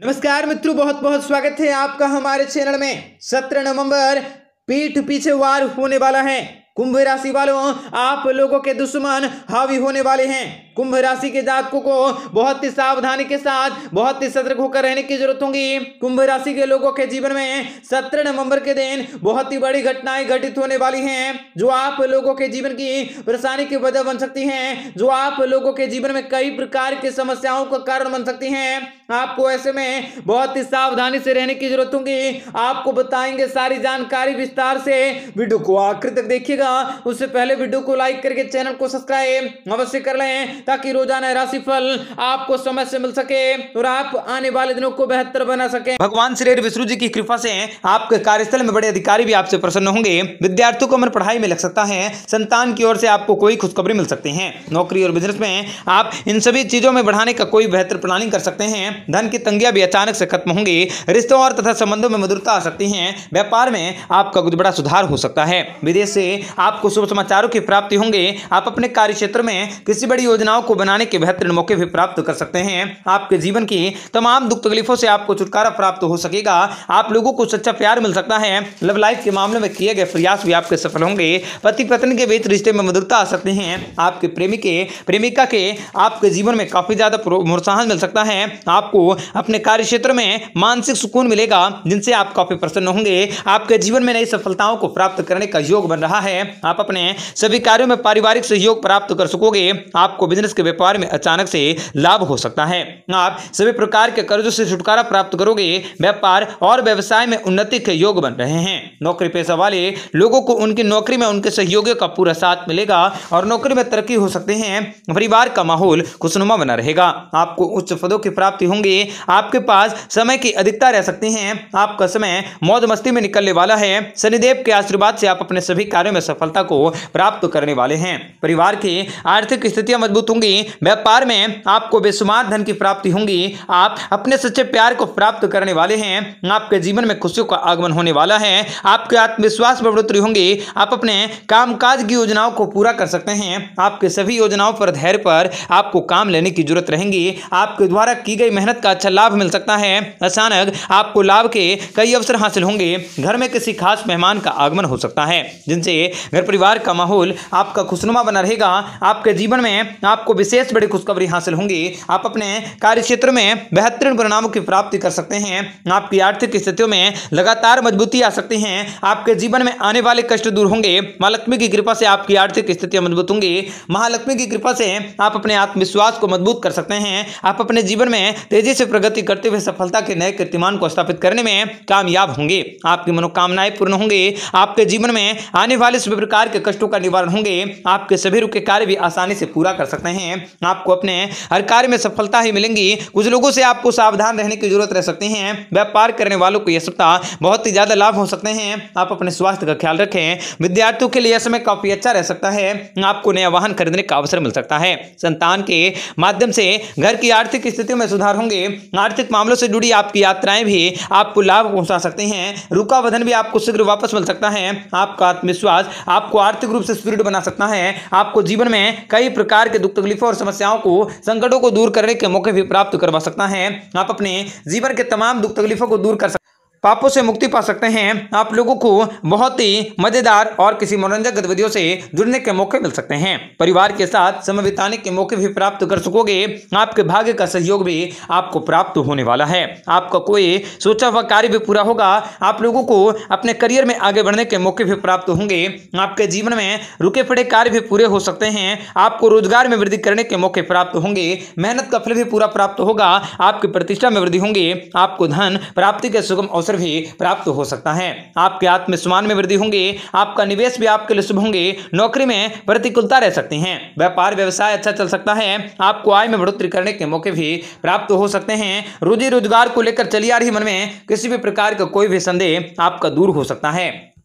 नमस्कार मित्रों बहुत बहुत स्वागत है आपका हमारे चैनल में। सत्रह नवंबर, पीठ पीछे वार होने वाला है। कुंभ राशि वालों, आप लोगों के दुश्मन हावी होने वाले हैं। कुंभ राशि के जातकों को बहुत ही सावधानी के साथ, बहुत ही सतर्क होकर रहने की ज़रूरत होगी। कुंभ राशि के लोगों के जीवन में सत्रह नवंबर के दिन बहुत ही बड़ी घटनाएँ घटित होने वाली हैं, जो आप लोगों के जीवन की परेशानी की वजह बन सकती हैं, जो आप लोगों के जीवन में कई प्रकार की समस्याओं का कारण बन सकती हैं। आपको ऐसे में बहुत ही सावधानी से रहने की ज़रूरत होगी। आपको बताएँगे सारी जानकारी विस्तार से। वीडियो को आखिर तक देखिएगा। उससे पहले वीडियो को लाइक करके चैनल को सब्सक्राइब अवश्य कर लें, ताकि रोज़ाना राशिफल आपको समय से मिल सके और आप आने वाले दिनों को बेहतर बना सके। भगवान श्री विष्णु जी की कृपा से आपके कार्यस्थल में बड़े अधिकारी भी आपसे प्रसन्न होंगे। विद्यार्थियों को मन पढ़ाई में लग सकता है। संतान की ओर से आपको कोई खुशखबरी मिल सकती है। नौकरी और बिज़नेस में आप इन सभी चीज़ों में बढ़ाने का कोई बेहतर प्लानिंग कर सकते हैं। धन की तंगियाँ भी अचानक से खत्म होंगी। रिश्तों और तथा संबंधों में मधुरता आ सकती है। व्यापार में आपका कुछ बड़ा सुधार हो सकता है। विदेश से आपको शुभ समाचारों की प्राप्ति होंगे। आप अपने कार्य क्षेत्र में किसी बड़ी योजनाओं को बनाने के बेहतरीन मौके भी प्राप्त कर सकते हैं। आपके जीवन की तमाम दुख तकलीफों से आपको छुटकारा प्राप्त हो सकेगा। आप लोगों को सच्चा प्यार मिल सकता है। लव लाइफ के मामले में किए गए प्रयास भी आपके सफल होंगे। पति पत्नी के बीच रिश्ते में मधुरता आ सकती है। आपके प्रेमी के, प्रेमिका के आपके जीवन में काफ़ी ज़्यादा प्रोत्साहन मिल सकता है। आपको अपने कार्य क्षेत्र में मानसिक सुकून मिलेगा, जिनसे आप काफ़ी प्रसन्न होंगे। आपके जीवन में नई सफलताओं को प्राप्त करने का योग बन रहा है। आप अपने सभी कार्यों में पारिवारिक सहयोग प्राप्त कर सकोगे। आपको बिज़नेस के व्यापार में अचानक से लाभ हो सकता है। आप सभी प्रकार के कर्जों से छुटकारा प्राप्त करोगे। व्यापार और व्यवसाय में उन्नति के योग बन रहे हैं। नौकरी पेशा वाले लोगों को उनकी नौकरी में उनके सहयोगियों का पूरा साथ मिलेगा और नौकरी में तरक्की हो सकते हैं। परिवार का माहौल खुशनुमा बना रहेगा। आपको उच्च पदों की प्राप्ति आपके पास समय की अधिकता रह सकती है। आपका समय मौज मस्ती में निकलने वाला है। शनिदेव के आशीर्वाद से आप अपने सभी कार्यों में सफलता को प्राप्त करने वाले हैं। परिवार की आर्थिक स्थितियाँ मज़बूत होंगी। व्यापार में आपको बेशुमार धन की प्राप्ति होंगी। आप अपने सच्चे प्यार को प्राप्त करने वाले हैं। आपके जीवन में खुशियों का आगमन होने वाला है। आपके आत्मविश्वास में बढ़ोतरी होंगी। आप अपने कामकाज की योजनाओं को पूरा कर सकते हैं। आपके सभी योजनाओं पर धैर्य पर आपको काम लेने की ज़रूरत रहेंगी। आपके द्वारा की गई मेहनत का अच्छा लाभ मिल सकता है। अचानक आपको लाभ के कई अवसर हासिल होंगे। घर में किसी खास मेहमान का आगमन हो सकता है, जिनसे घर परिवार का माहौल आपका खुशनुमा बना रहेगा। आपके जीवन में आपको विशेष बड़ी खुशखबरी हासिल होंगी। आप अपने कार्य क्षेत्र में बेहतरीन परिणामों की प्राप्ति कर सकते हैं। आपकी आर्थिक स्थितियों में लगातार मजबूती आ सकती है। आपके जीवन में आने वाले कष्ट दूर होंगे। महालक्ष्मी की कृपा से आपकी आर्थिक स्थितियाँ मज़बूत होंगी। महालक्ष्मी की कृपा से आप अपने आत्मविश्वास को मज़बूत कर सकते हैं। आप अपने जीवन में तेज़ी से प्रगति करते हुए सफलता के नए कीर्तिमान को स्थापित करने में कामयाब होंगे। आपकी मनोकामनाएँ पूर्ण होंगे। आपके जीवन में आने वाले सभी प्रकार के कष्टों का निवारण होंगे। आपके सभी रुके कार्य भी आसानी से पूरा कर सकते हैं। आपको अपने हर कार्य में सफलता ही मिलेंगी। कुछ लोगों से आपको सावधान रहने की ज़रूरत रह सकती है। व्यापार करने वालों को यह सप्ताह बहुत ही ज़्यादा लाभ हो सकते हैं। आप अपने स्वास्थ्य का ख्याल रखें। विद्यार्थियों के लिए यह समय काफ़ी अच्छा रह सकता है। आपको नया वाहन खरीदने का अवसर मिल सकता है। संतान के माध्यम से घर की आर्थिक स्थितियों में सुधार होंगे। आर्थिक मामलों से जुड़ी आपकी यात्राएँ भी आपको लाभ पहुँचा सकते हैं। रुका वधन भी आपको शीघ्र वापस मिल सकता है। आपका आत्मविश्वास आपको आर्थिक रूप से सुदृढ़ बना सकता है। आपको जीवन में कई प्रकार के दुख तकलीफों और समस्याओं को, संकटों को दूर करने के मौके भी प्राप्त करवा सकता है। आप अपने जीवन के तमाम दुख तकलीफों को दूर कर सकते पापों से मुक्ति पा सकते हैं। आप लोगों को बहुत ही मज़ेदार और किसी मनोरंजक गतिविधियों से जुड़ने के मौके मिल सकते हैं। परिवार के साथ समय बिताने के मौके भी प्राप्त कर सकोगे। आपके भाग्य का सहयोग भी आपको प्राप्त होने वाला है। आपका कोई सोचा हुआ कार्य भी पूरा होगा। आप लोगों को अपने करियर में आगे बढ़ने के मौके भी प्राप्त होंगे। आपके जीवन में रुके पड़े कार्य भी पूरे हो सकते हैं। आपको रोज़गार में वृद्धि करने के मौके प्राप्त होंगे। मेहनत का फल भी पूरा प्राप्त होगा। आपकी प्रतिष्ठा में वृद्धि होंगे। आपको धन, प्राप्ति के सुगम अवसर भी प्राप्त हो सकता है। आपके आत्मसम्मान में वृद्धि होंगी, आपका निवेश भी आपके लिए शुभ होंगे, नौकरी में प्रतिकूलता रह सकती है। व्यापार, व्यवसाय अच्छा चल सकता है, आपको आय में बढ़ोतरी करने के मौके भी प्राप्त हो सकते हैं। रोजी रोज़गार को लेकर चली आ रही मन में किसी भी प्रकार का कोई भी संदेह आपका दूर हो सकता है।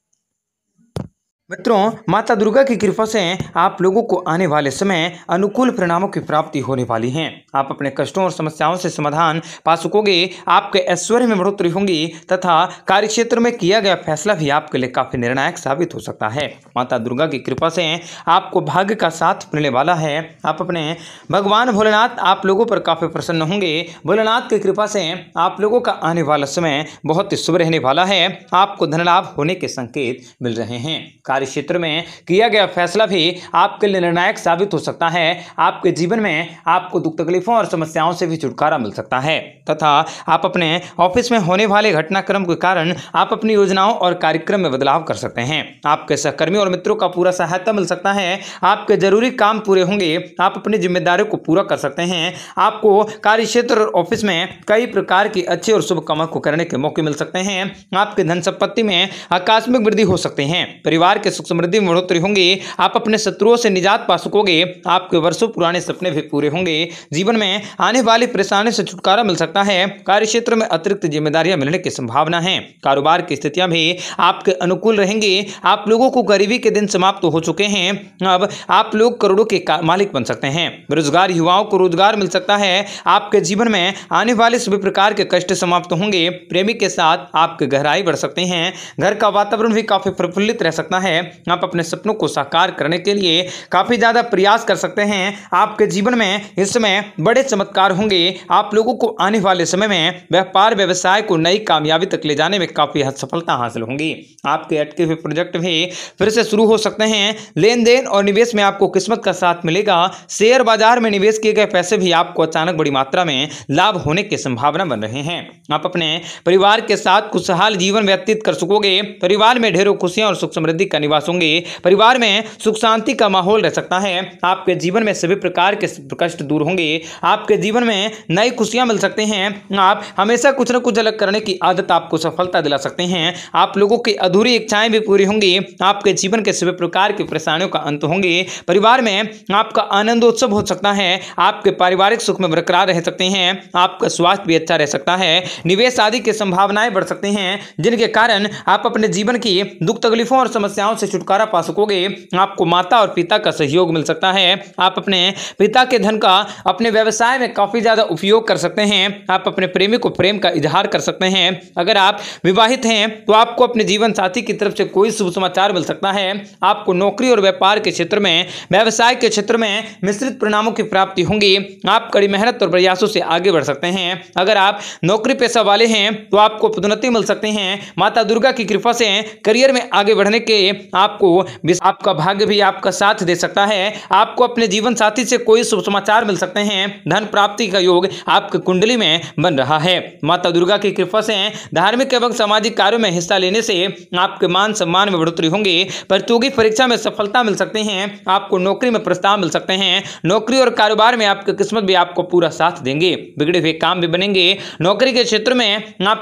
मित्रों, माता दुर्गा की कृपा से आप लोगों को आने वाले समय अनुकूल परिणामों की प्राप्ति होने वाली है। आप अपने कष्टों और समस्याओं से समाधान पा सकोगे। आपके ऐश्वर्य में बढ़ोतरी होंगी तथा कार्य क्षेत्र में किया गया फैसला भी आपके लिए काफ़ी निर्णायक साबित हो सकता है। माता दुर्गा की कृपा से आपको भाग्य का साथ मिलने वाला है। आप अपने भगवान भोलेनाथ आप लोगों पर काफ़ी प्रसन्न होंगे। भोलेनाथ की कृपा से आप लोगों का आने वाला समय बहुत ही शुभ रहने वाला है। आपको धन लाभ होने के संकेत मिल रहे हैं। कार्य क्षेत्र में किया गया फैसला भी आपके लिए निर्णायक साबित हो सकता है। आपके जीवन में आपको दुख तकलीफों और समस्याओं से भी छुटकारा मिल सकता है। तथा आप अपने ऑफ़िस में होने वाले घटनाक्रम के कारण आप अपनी योजनाओं और कार्यक्रम में बदलाव कर सकते हैं। आपके सहकर्मियों और मित्रों का पूरा सहायता मिल सकता है। आपके ज़रूरी काम पूरे होंगे। आप अपनी जिम्मेदारियों को पूरा कर सकते हैं। आपको कार्य क्षेत्र और ऑफ़िस में कई प्रकार की अच्छे और शुभ कामों को करने के मौके मिल सकते हैं। आपके धन संपत्ति में आकस्मिक वृद्धि हो सकते हैं। परिवार के सुख समृद्धि में बढ़ोतरी होंगी, आप अपने शत्रुओं से निजात पा सकोगे, आपके वर्षों पुराने सपने भी पूरे होंगे। जीवन में आने वाली परेशानी से छुटकारा मिल सकता है। कार्य क्षेत्र में अतिरिक्त जिम्मेदारियाँ मिलने की संभावना है। कारोबार की स्थितियाँ भी आपके अनुकूल रहेंगी। आप लोगों को गरीबी के दिन समाप्त तो हो चुके हैं। अब आप लोग करोड़ों के मालिक बन सकते हैं। बेरोजगार युवाओं को रोज़गार मिल सकता है। आपके जीवन में आने वाले सभी प्रकार के कष्ट समाप्त होंगे। प्रेमी के साथ आपके गहराई बढ़ सकते हैं। घर का वातावरण भी काफ़ी प्रफुल्लित रह सकता है। आप अपने सपनों को साकार करने के लिए काफ़ी ज़्यादा प्रयास कर सकते हैं। आपके जीवन में इस समय बड़े चमत्कार होंगे। आप लोगों को आने वाले समय में व्यापार, व्यवसाय को नई कामयाबी तक ले जाने में काफ़ी हद सफलता हासिल होंगी। आपके अटके हुए प्रोजेक्ट भी फिर से शुरू हो सकते हैं। लेन देन और निवेश में आपको किस्मत का साथ मिलेगा। शेयर बाज़ार में निवेश किए गए पैसे भी आपको अचानक बड़ी मात्रा में लाभ होने की संभावना बन रहे हैं। आप अपने परिवार के साथ खुशहाल जीवन व्यतीत कर सकोगे। परिवार में ढेरों खुशियाँ और सुख समृद्धि का निवास होंगे। परिवार में सुख शांति का माहौल रह सकता है। आपके जीवन में सभी प्रकार के कष्ट दूर होंगे। आपके जीवन में नई खुशियाँ मिल सकते हैं। आप हमेशा कुछ न कुछ अलग करने की आदत आपको सफलता दिला सकते हैं। आप लोगों की अधूरी इच्छाएँ भी पूरी होंगी। आपके जीवन के सभी प्रकार की परेशानियों का अंत होंगे। परिवार में आपका आनंदोत्सव हो सकता है। आपके पारिवारिक सुख में बरकरार रह सकते हैं। आपका स्वास्थ्य भी अच्छा रह सकता है। निवेश आदि की संभावनाएँ बढ़ सकते हैं। जिनके कारण आप अपने जीवन की दुख तकलीफों और समस्याओं से छुटकारा पा सकोगे, आपको माता और पिता का सहयोग मिल सकता है। आप अपने पिता के धन का अपने व्यवसाय में काफ़ी ज़्यादा उपयोग कर सकते हैं। आप अपने प्रेमी को प्रेम का इजहार कर सकते हैं। अगर आप विवाहित हैं तो आपको अपने जीवन साथी की तरफ़ से कोई शुभ समाचार मिल सकता है। आपको नौकरी और व्यापार के क्षेत्र में, व्यवसाय के क्षेत्र में मिश्रित परिणामों की प्राप्ति होंगी। आप कड़ी मेहनत और प्रयासों से आगे बढ़ सकते हैं। अगर आप नौकरी पेशा वाले हैं तो आपको पदोन्नति मिल सकते हैं। माता दुर्गा की कृपा से करियर में आगे बढ़ने के आपको आपका भाग्य भी आपका साथ दे सकता है। आपको अपने जीवन साथी से कोई शुभ समाचार मिल सकते हैं। धन प्राप्ति का योग आपके कुंडली में बन रहा है। माता दुर्गा की कृपा से धार्मिक एवं सामाजिक कार्यों में हिस्सा लेने से आपके मान सम्मान में बढ़ोतरी होंगे। प्रतियोगी परीक्षा में सफलता मिल सकते हैं। आपको नौकरी में प्रस्ताव मिल सकते हैं। नौकरी और कारोबार में आपकी किस्मत भी आपको पूरा साथ देंगे। बिगड़े हुए काम भी बनेंगे। नौकरी के क्षेत्र में आप